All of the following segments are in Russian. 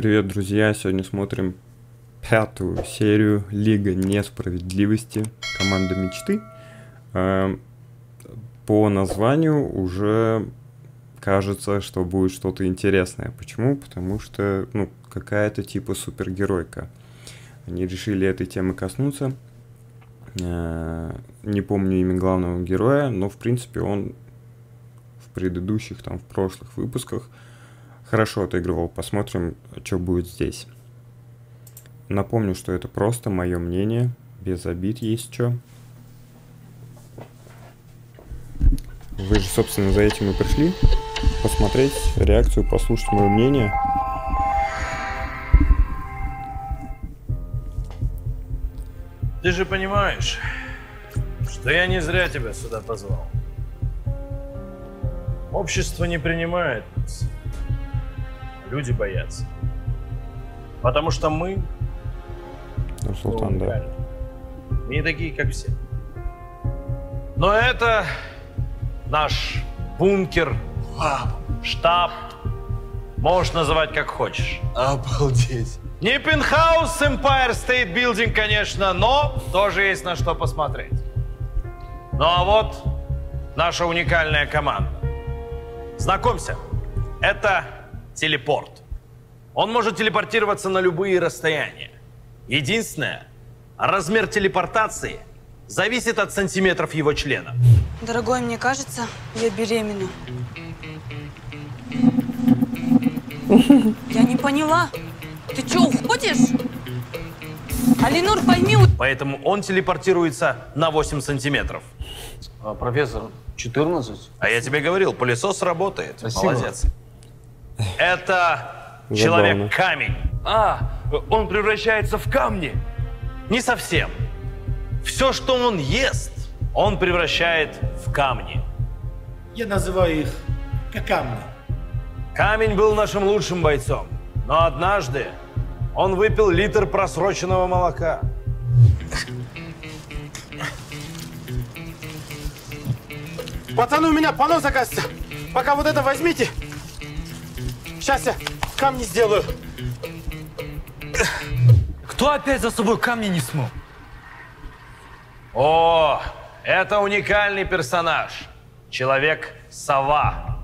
Привет, друзья! Сегодня смотрим пятую серию Лига Несправедливости Команда Мечты. Э, По названию уже кажется, что будет что-то интересное. Почему? Потому что, ну, какая-то типа супергеройка. Они решили этой темы коснуться. Э, Не помню имя главного героя, но, в принципе, он в предыдущих, там, в прошлых выпусках хорошо отыгрывал. Посмотрим, что будет здесь. Напомню, что это просто мое мнение, без обид есть что. Вы же, собственно, за этим и пришли. Посмотреть реакцию, послушать мое мнение. Ты же понимаешь, что я не зря тебя сюда позвал. Общество не принимает нас. Люди боятся. Потому что мы Ну, Султан, да. уникальны. Мы не такие, как все. Но это наш бункер, штаб. Можешь называть как хочешь. Обалдеть. Не пентхаус Empire State Building, конечно, но тоже есть на что посмотреть. Ну а вот наша уникальная команда. Знакомься, это телепорт. Он может телепортироваться на любые расстояния. Единственное, размер телепортации зависит от сантиметров его члена. Дорогой, мне кажется, я беременна. Я не поняла. Ты что, уходишь? Алинур, пойми, у- Поэтому он телепортируется на 8 сантиметров. А, профессор, 14? А я тебе говорил, пылесос работает. Спасибо. Молодец. Это человек-камень. А, он превращается в камни. Не совсем. Все, что он ест, он превращает в камни. Я называю их как камни. Камень был нашим лучшим бойцом. Но однажды он выпил литр просроченного молока. Пацаны, у меня понос оказывается. Пока вот это возьмите. Сейчас я камни сделаю. Кто опять за собой камни не смыл? О, это уникальный персонаж. Человек-сова.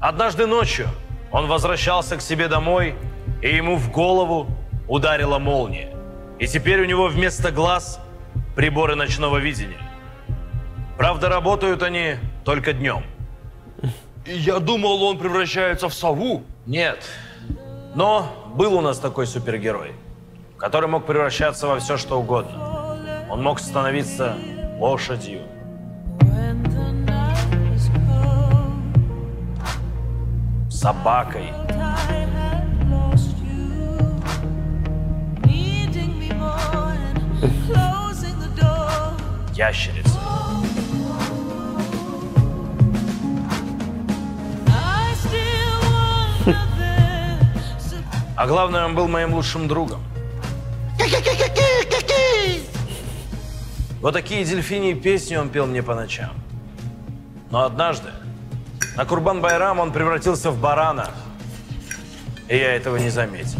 Однажды ночью он возвращался к себе домой, и ему в голову ударила молния. И теперь у него вместо глаз приборы ночного видения. Правда, работают они только днем. Я думал, он превращается в сову. Нет. Но был у нас такой супергерой, который мог превращаться во все, что угодно. Он мог становиться лошадью, собакой, ящерицей. А главное, он был моим лучшим другом. Вот такие дельфиньи песни он пел мне по ночам. Но однажды на Курбан-Байрам он превратился в барана, и я этого не заметил.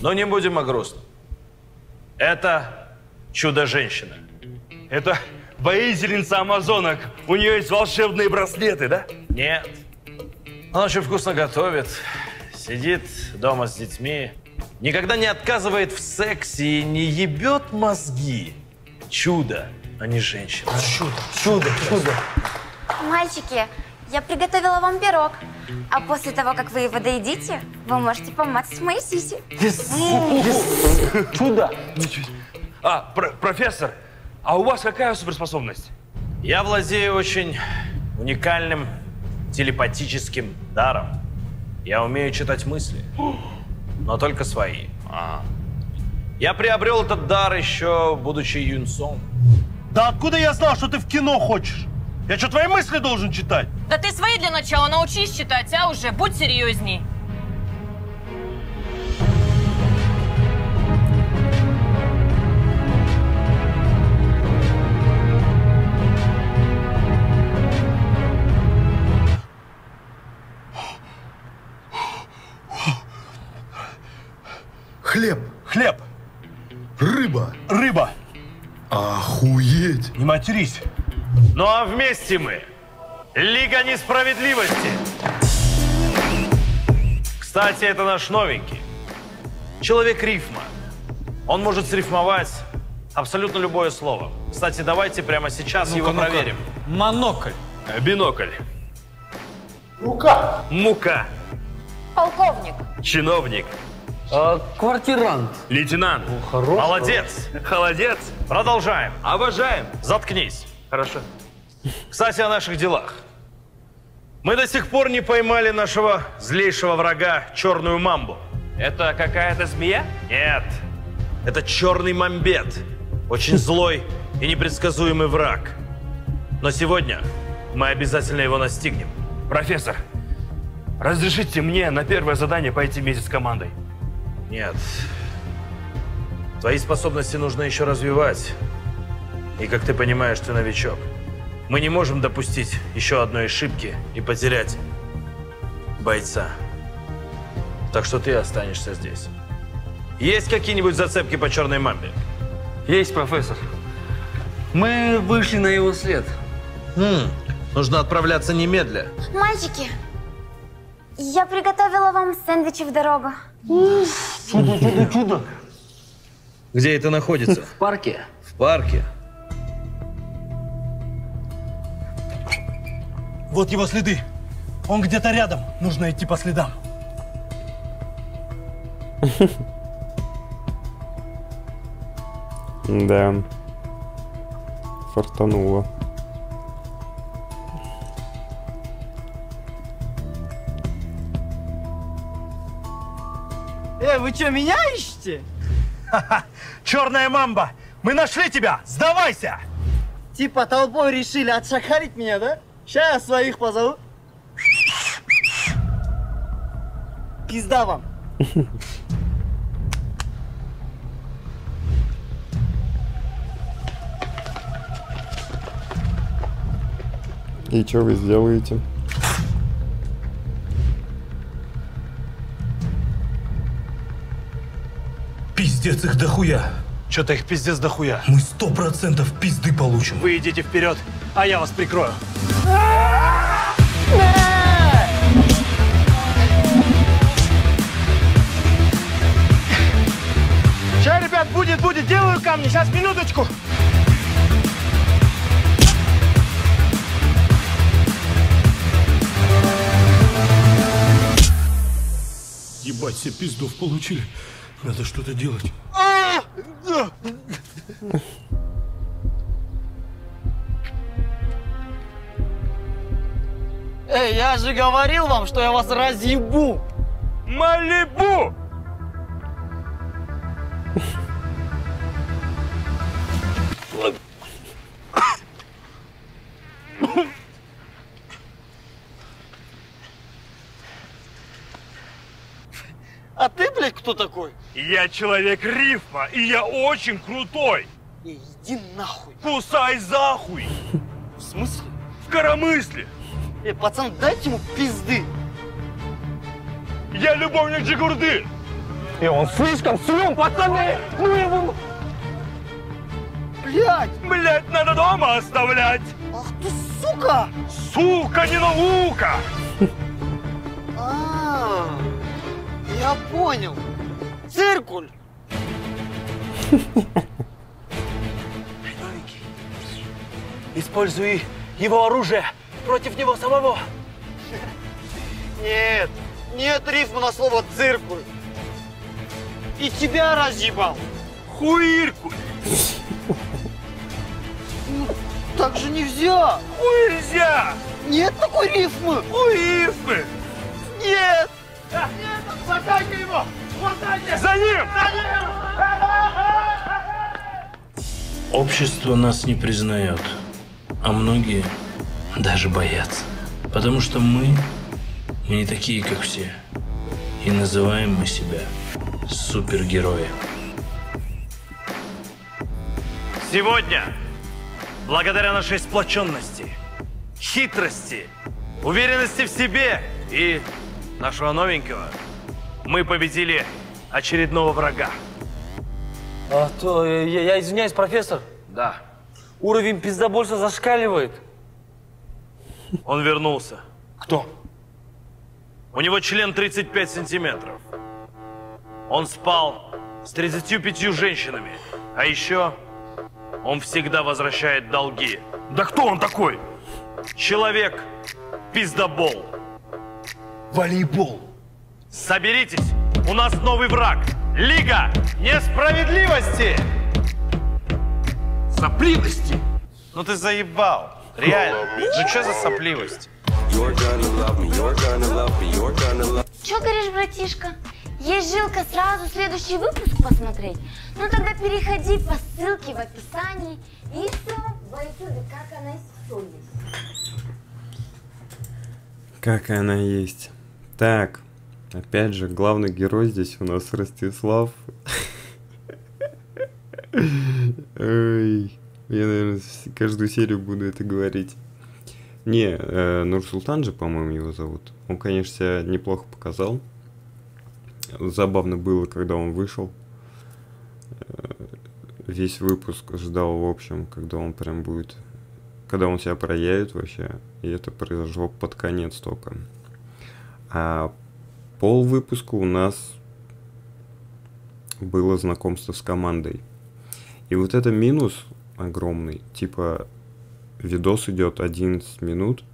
Но не будем о грустном. Это чудо-женщина. Это воительница амазонок. У нее есть волшебные браслеты, да? Нет. Она очень вкусно готовит, сидит дома с детьми, никогда не отказывает в сексе и не ебет мозги. Чудо, а не женщина. Чудо, чудо. Мальчики, я приготовила вам пирог. А после того, как вы его доедите, вы можете помацать мои сиси. Чудо. А, про- профессор, а у вас какая суперспособность? Я владею очень уникальным телепатическим даром. Я умею читать мысли, но только свои. Я приобрел этот дар еще будучи юнцом. Да откуда я знал, что ты в кино хочешь? Я что, твои мысли должен читать? Да ты свои для начала научись читать, а уже будь серьезней. Хлеб. Хлеб. Рыба. Рыба. Охуеть. Не матерись. Ну а вместе мы Лига Несправедливости. Кстати, это наш новенький. Человек рифма. Он может срифмовать абсолютно любое слово. Кстати, давайте прямо сейчас его Ну-ка, ну-ка. проверим. Монокль. Э, Бинокль. Рука. Мука. Полковник. Чиновник. А, квартирант. Лейтенант. хорош, Молодец. Холодец. Продолжаем. Обожаем. Заткнись. Хорошо. Кстати, о наших делах. Мы до сих пор не поймали нашего злейшего врага, черную мамбу. Это какая-то змея? Нет, это черный мамбет. Очень злой и непредсказуемый враг. Но сегодня мы обязательно его настигнем. Профессор, разрешите мне на первое задание пойти вместе с командой? Нет. Твои способности нужно еще развивать. И как ты понимаешь, ты новичок. Мы не можем допустить еще одной ошибки и потерять бойца. Так что ты останешься здесь. Есть какие-нибудь зацепки по черной мамбе? Есть, профессор. Мы вышли на его след. Хм, нужно отправляться немедля. Мальчики, я приготовила вам сэндвичи в дорогу. Чудо, чудо, чудо. Где это находится? В парке. В парке. Вот его следы. Он где-то рядом. Нужно идти по следам. Да. Фартануло. Э, вы что, меня ищете? Черная мамба! Мы нашли тебя! Сдавайся! Типа толпой решили отшакарить меня, да? Сейчас своих позову. Пизда вам. И что вы сделаете? Пиздец их дохуя. Что-то их пиздец дохуя. Мы сто процентов пизды получим. Вы идите вперед, а я вас прикрою. Минуточку. Ебать, все пиздов получили. Надо что-то делать. Эй, я же говорил вам, что я вас разъебу. Малибу! Кто такой? Я человек рифма, и я очень крутой. Эй, иди нахуй. Кусай захуй. В смысле? В коромысле. Эй, пацан, дайте ему пизды. Я любовник Джигурды. И он слишком силен, пацаны! Ну его... Блядь! Блять, надо дома оставлять. Ах ты сука! Сука, не наука. А, я понял. Циркуль. Используй его оружие против него самого. Нет, нет рифма на слово циркуль. И тебя разъебал. Хуирку. Так же нельзя. Нельзя. Нет такой рифмы. Хуирфы. Нет. Хватайте его! За ним. Общество нас не признает, а многие даже боятся. Потому что мы, мы не такие, как все. И называем мы себя супергерои. Сегодня, благодаря нашей сплоченности, хитрости, уверенности в себе и нашего новенького, мы победили очередного врага. А то, э, я, я извиняюсь, профессор. Да. Уровень пиздобольства зашкаливает. Он вернулся. Кто? У него член 35 сантиметров. Он спал с 35 женщинами. А еще он всегда возвращает долги. Да кто он такой? Человек пиздобол. Волейбол. Соберитесь, у нас новый враг. Лига несправедливости. Сопливости. Ну ты заебал. Реально. Ну что за сопливость? Че говоришь, братишка? Есть жилка сразу следующий выпуск посмотреть? Ну тогда переходи по ссылке в описании и все, в ютубе, как она есть. Как она есть. Так, опять же, главный герой здесь у нас Ростислав. Я, наверное, каждую серию буду это говорить. Не, э, Нурсултан же, по-моему, его зовут. Он, конечно, себя неплохо показал. Забавно было, когда он вышел. Э, Весь выпуск ждал, в общем, когда он прям будет... Когда он себя проявит вообще. И это произошло под конец только. А пол выпуска у нас было знакомство с командой. И вот это минус огромный. Типа, видос идет 11 минут,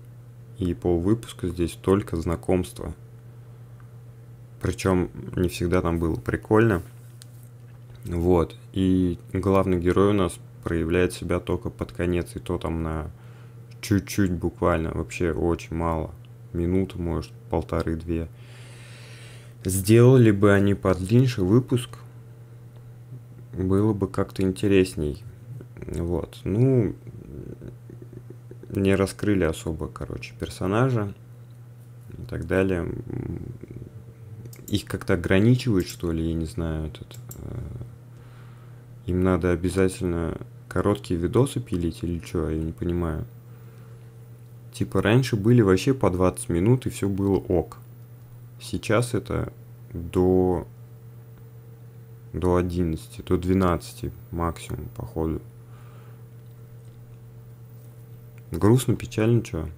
и пол выпуска здесь только знакомство. Причем не всегда там было прикольно. Вот. И главный герой у нас проявляет себя только под конец, и то там на чуть-чуть буквально, вообще очень мало. Минуту, может, полторы-две. Сделали бы они подлиннее выпуск, было бы как-то интересней. Вот. Ну, не раскрыли особо, короче, персонажа и так далее. Их как-то ограничивают, что ли, я не знаю. Этот, э, им надо обязательно короткие видосы пилить или что, я не понимаю. Типа раньше были вообще по 20 минут и все было ок. Сейчас это до до 11, до 12 максимум, походу. Грустно, печально, что?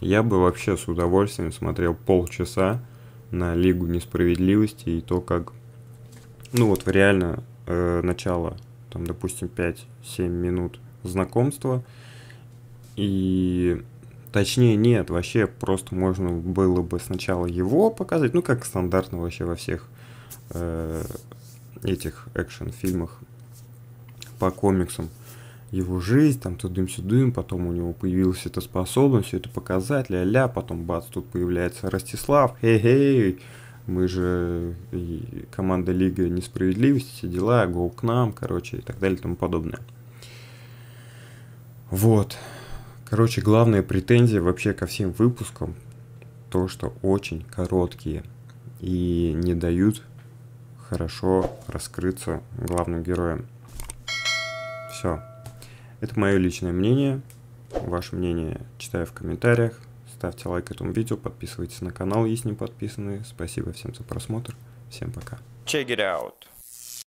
Я бы вообще с удовольствием смотрел полчаса на Лигу Несправедливости и то, как... Ну вот реально э, начало, там, допустим, 5-7 минут знакомства. И точнее нет, вообще просто можно было бы сначала его показать, ну как стандартно вообще во всех э, этих экшен-фильмах по комиксам. Его жизнь, там тудым-сюдым, потом у него появилась эта способность, все это показать, ля-ля, потом бац, тут появляется Ростислав, хей-хей, мы же команда Лига Несправедливости, все дела, го к нам, короче, и так далее и тому подобное. Вот. Короче, главная претензия вообще ко всем выпускам, то, что очень короткие и не дают хорошо раскрыться главным героям. Все. Это мое личное мнение. Ваше мнение читаю в комментариях. Ставьте лайк этому видео, подписывайтесь на канал, если не подписаны. Спасибо всем за просмотр. Всем пока. Check it out.